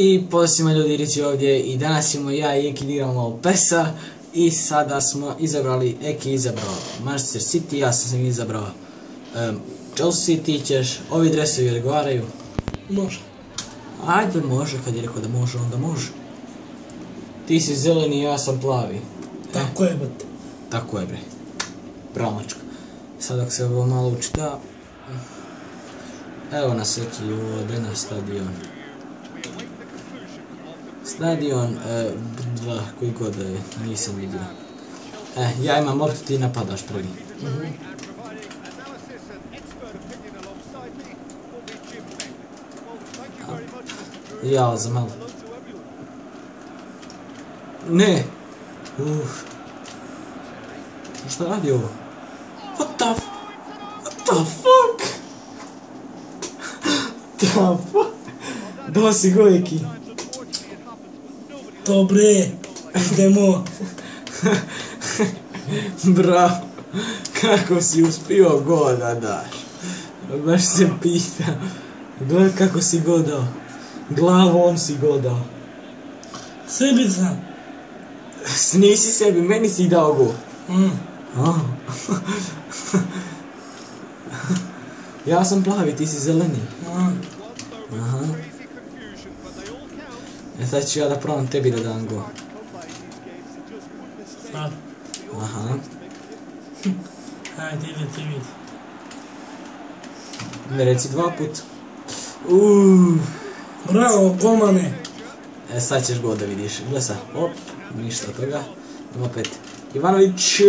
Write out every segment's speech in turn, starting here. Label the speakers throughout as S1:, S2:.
S1: I pozdrav ljudi Rici ovdje i danas ćemo ja i Eki igramo PESA i sada smo izabrali, Eki izabrao Manchester City, ja sam sam izabrao um, Chelsea, ti ćeš, ovi dresovi odgovaraju.
S2: Može.
S1: Ajde može, kad je rekao da može, onda može. Ti si zeleni, ja sam plavi.
S2: Tako je, brate.
S1: Tako je bre. Bravo mačka. Sad dok se ovo malo učita. Evo nas Eki, ovdje na stadion. Stadion, e, dva, koji god da je, nisam vidio. E, ja imam loptu, ti napadaš prvi. Ja, za malo. Ne! Uf. Šta radi ovo? What the f... What the fuck? the fuck? Da si gojeki.
S2: Dobre, idemo.
S1: Bravo. Kako si uspio go da daš. Baš se pita. Gledaj kako si go dao. Glavom si go dao.
S2: Sebi sam.
S1: Nisi sebi, meni si dao go.
S2: Mm.
S1: Ja sam plavi, ti si zeleni.
S2: A,
S1: Aha. E sad ću ja da probam tebi da dam go.
S2: sad.
S1: Aha.
S2: Ajde, ide ti vidi.
S1: Reci dva put. Uuuu.
S2: Bravo, golmane.
S1: E sad ćeš go da vidiš. Gle sad. Op. Ništa toga. Idemo opet. Ivanović.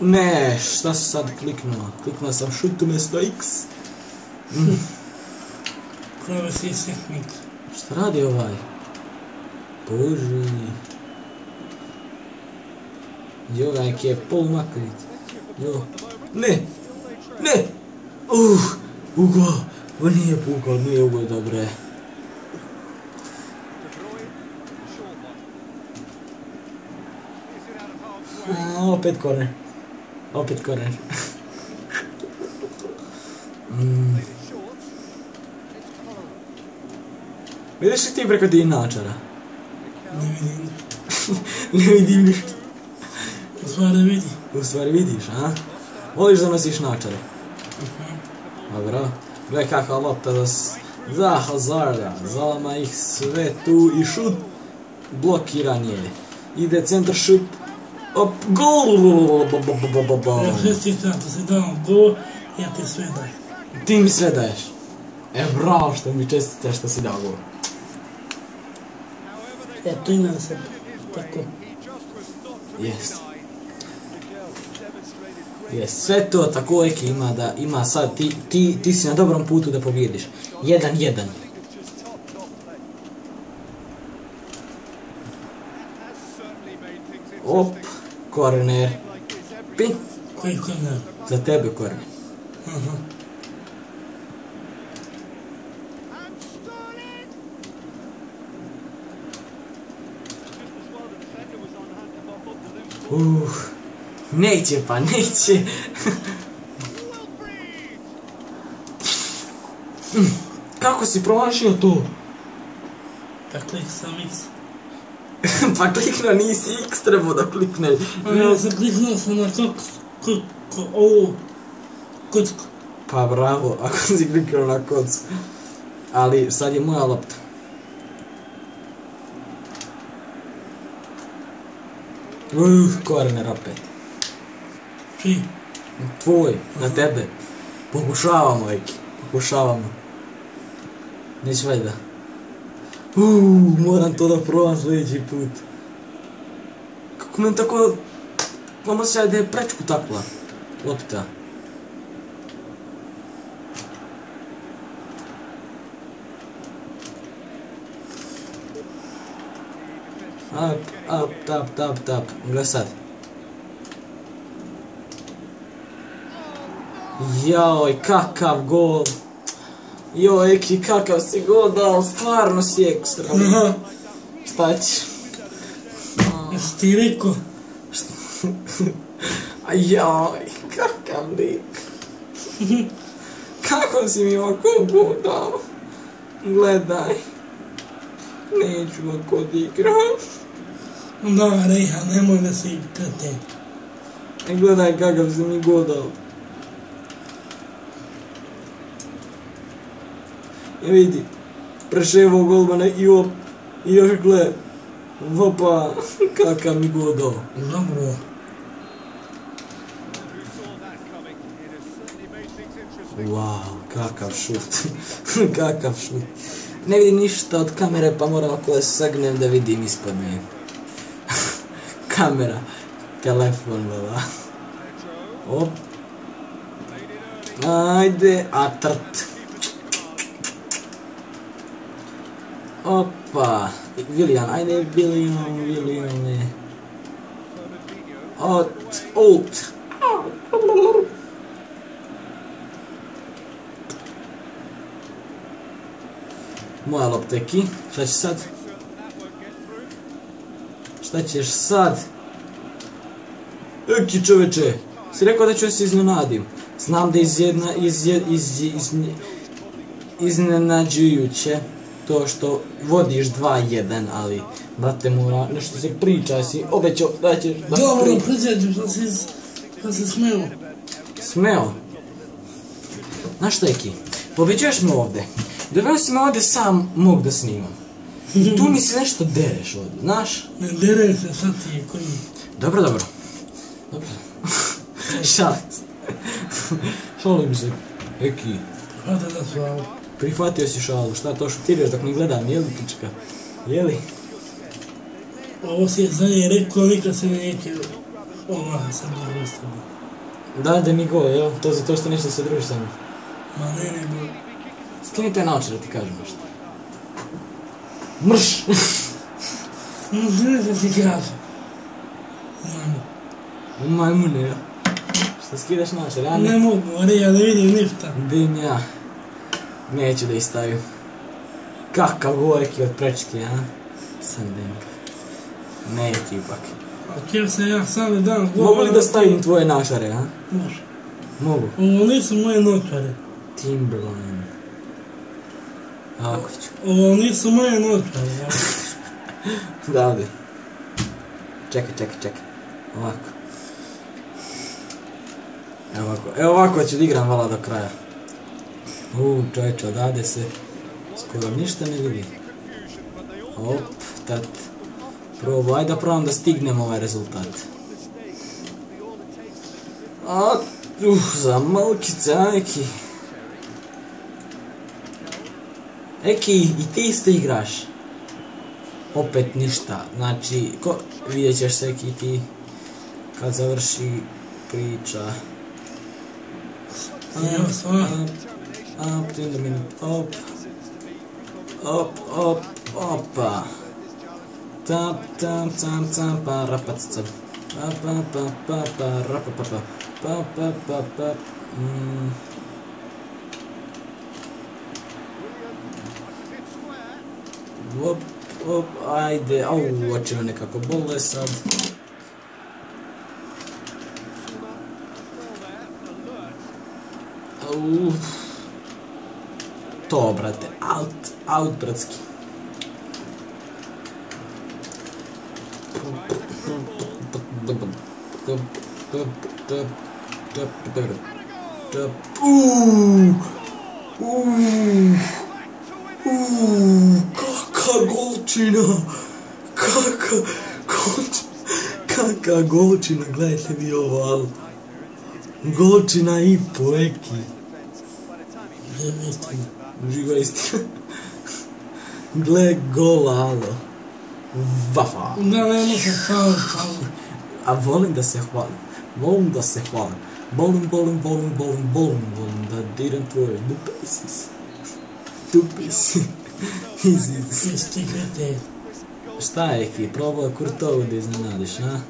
S1: Ne, šta sam sad kliknuo? Kliknuo sam shoot umjesto X.
S2: Si seknik.
S1: Šta radi ovaj? Boži. Jo, neki je pol makrit. Jo. Ne! Ne! Uh! Ugo! Ovo nije ugo, nije ugo, dobre. A, opet korner. Opet korner. mm. Vidiš li ti preko ti naočara?
S2: Ne vidim.
S1: ne vidim ništa.
S2: Zvara vidi.
S1: U stvari vidiš, a? Voliš da nosiš naočare? Dobro. Gledaj kakva lopta za, s- za Hazarda. Zalama ih sve tu i šut. Blokiran je. Ide centar šut. Op, gol!
S2: Ja čestitam, to si dao go, ja ti sve daj.
S1: Ti mi sve daješ. E, bravo što mi čestitaš što si dao gol.
S2: Da se tako.
S1: Jest. Jest. Sve to tako Eki ima da ima sad, ti, ti, ti si na dobrom putu da pobjediš. Jedan, jedan. Op, korner. Pi,
S2: Koji korner?
S1: za tebe korner.
S2: Aha.
S1: Uh, neće pa, neće. Kako si promašio to?
S2: Dakle, sam X.
S1: pa kliknuo nisi X trebao da klikne.
S2: A ja sam kliknuo sam na kak, kak, kak, ovo, kocku.
S1: Pa bravo, ako si kliknuo na kocku. Ali sad je moja lopta. Ух, корнера 5.
S2: Чий?
S1: Твой, на тебе. Покушавам, лайки. Покушавам. Не свай да. Ууу, moram to da probam sljedeći put. Kako meni tako... Mama se da je prečku takla. Lopta. A, up, tap, tap, tap. Gle sad. Joj, kakav gol. Joj, Eki, kakav si gol dao, stvarno si ekstra. Šta ćeš?
S2: jesi ti rekao?
S1: Joj, kakav lik. Kako si mi ovako gol dao? Gledaj. Neću ako odigram.
S2: Da, Reha, nemoj da se igrate.
S1: E gledaj kakav si mi godal. I vidi, preševo golmana i op, i još gle, opa, kakav mi godal.
S2: Dobro.
S1: Wow, kakav šut, kakav šut. Ne vidim ništa od kamere pa moram ako da sagnem da vidim ispod nje. Kamera, telefon, vela. Op. Ajde, a trt. Opa, William, ajde William, William. Ot, ult. Moja lopteki. Šta će sad? Šta ćeš sad? Eki čoveče. Si rekao da ću se iznenadim. Znam da iz jedna, iz, je- iz, iz, iznenađujuće to što vodiš 2-1, ali brate mora, nešto se priča, si obećao da ćeš da
S2: Dobro,
S1: pri-
S2: priđađu, pa si, pa se smeo.
S1: Smeo. Znaš šta, Eki? Pobeđuješ me ovdje. Doveo si me ovdje sam mog da snimam. I tu mi se nešto dereš ovdje, znaš?
S2: Ne dere se, sad ti je koji.
S1: Dobro, dobro. Dobro. Se. Šalim se. Eki,
S2: Hvala da slavu.
S1: prihvatio si šalu. Šta to šutiraš dok ne gledam, jeli pička? Jeli?
S2: Ovo si je za nje rekao, nikad se neće... Ova, sam dobro s tobom.
S1: Da, da mi go, jel? To zato što nešto se družiš sa mnom.
S2: Ma ne, ne, bo.
S1: Skini te naoče da ti kažem nešto. Mrš!
S2: No, ne da ti kažem. Mamo.
S1: U majmune, jel? Šta skidaš naoče, ja ne?
S2: Ne mogu, ali ja ne vidim ništa.
S1: Dim ja. Neću da istavim. Kakav gojeki od prečke, a? Sam denka. Neću ipak.
S2: A kjer se ja sam dan
S1: Mogu li da stavim tvoje našare, a?
S2: Može.
S1: Mogu.
S2: Ovo nisu moje noćare.
S1: Timberline. Ako ću.
S2: Ovo nisu moje ja.
S1: Da, ovdje. Čekaj, čekaj, čekaj. Ovako. Evo ovako. Evo ovako ću da igram vala do kraja. Uuu, čovječe, odavde se skoro ništa ne vidi. Op, tat. Probaj, ajde da probam da stignem ovaj rezultat. A, uh, za malkica, Eki. Eki, i ti isto igraš. Opet ništa, znači, ko, vidjet ćeš se Eki ti kad završi priča. Up, up, in the minute, up. Op, op, opa. Tap, tam, tam, pa, rapa, cap. Pa, pa, pa, pa, pa, rapa, pa, pa. Pa, pa, pa, pa. Mm. Op, op, ajde, au, me nekako bole sad. Au. To, brate, out, out, bratski. Uuuu, uuuu, uuuu, kaka golčina, kaka golčina, kaka golčina, gledajte vi ovo, ali, golčina i po eki.
S2: Istina.
S1: Živa istina. Gle gola, alo. Vafa.
S2: Da, ne faul, faul.
S1: A volim da se hvalim. Volim da se hvalim. Volim, volim, volim, volim, volim, volim da diram tvoje dupe isis.
S2: Svi stignete.
S1: Šta je ki? Probao je Kurtovu da iznenadiš, a?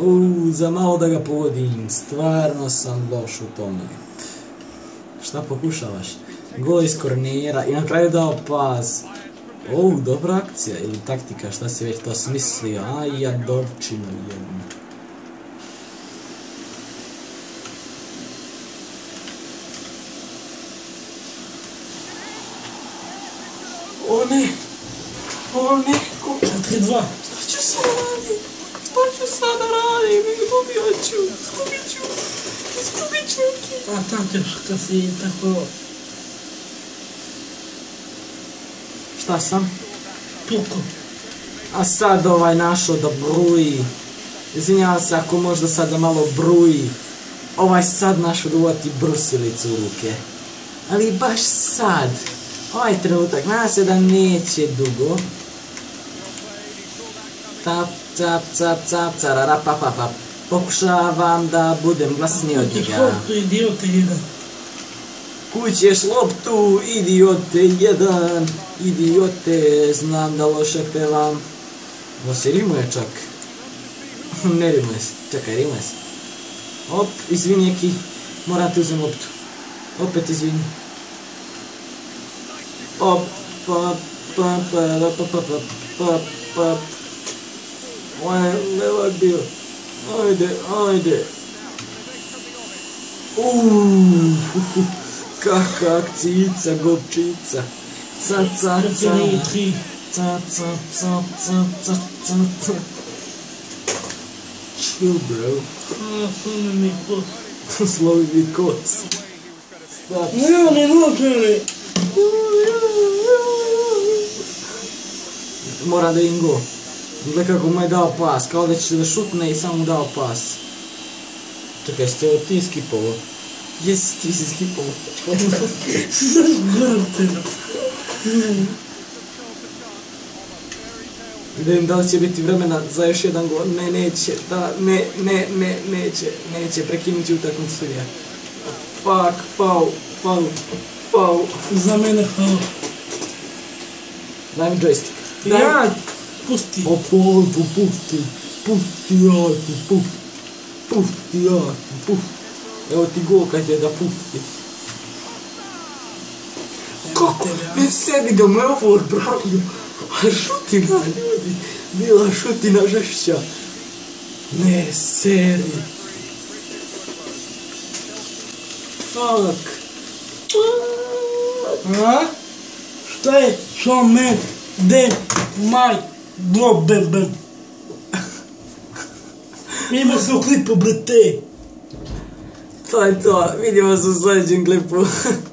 S1: Uuu, za malo da ga pogodim. Stvarno sam loš u tome. Šta pokušavaš? Gol iz kornera i na kraju dao pas. Uuu, dobra akcija ili taktika, šta si već to smislio? Aj, jadovčino jedno. Ne! O ne! Ko-
S2: 4-2.
S1: Šta ću sada radim? Šta ću sada radim? Izgubio ću! Izgubit ću! Izgubit ću!
S2: A tam ćeš kad si tako
S1: Šta sam?
S2: puko.
S1: A sad ovaj našao da bruji. Izvinjavam se ako možda sada malo bruji. Ovaj sad da uvati brusilicu u ruke. Ali baš sad. Ovaj trenutak, nadam se da neće dugo. Tap, cap, cap, cap, carara, pa, pa, pa. Pokušavam da budem glasniji od njega. Kućeš loptu, idiote jedan, idiote, znam da loše pevam. Ovo se rimuje čak. ne rimuje se, čekaj, rimuje se. Op, izvini Eki, moram ti uzem loptu. Opet izvini. What do? I did, I did. Uuu, kakva akcijica, gobčica. Ca, ca, ca. Ca, ca, ca, ca, ca, ca, ca. Chill, bro.
S2: Slomi mi kos.
S1: Slomi mi kos. Stop.
S2: Ne.
S1: Mora da im go. Gle kako mu je dao pas, kao da će da šutne i samo dao pas. Čekaj, ste ovo ti skipovo? Jesi ti si skipovo. Vidim da li će biti vremena za još jedan gol. Ne, neće. Da, ne, ne, ne, neće. Neće, prekinut će utakmicu sudija. Fuck, foul, foul, foul.
S2: Za mene hvala.
S1: Daj mi joystick. Daj.
S2: Ja, pusti.
S1: O polpu, pusti, pusti jajku, pusti, pusti jajku, pusti. Evo ti gol kad je da pusti. Kako? Ne sebi da mu je ovo odbranio. A šutina ljudi, bila šutina žešća. Ne seri. Fuck.
S2: A? Šta je što me de maj globeben? Ima se u klipu, brate.
S1: To je to, vidimo se u sljedećem klipu.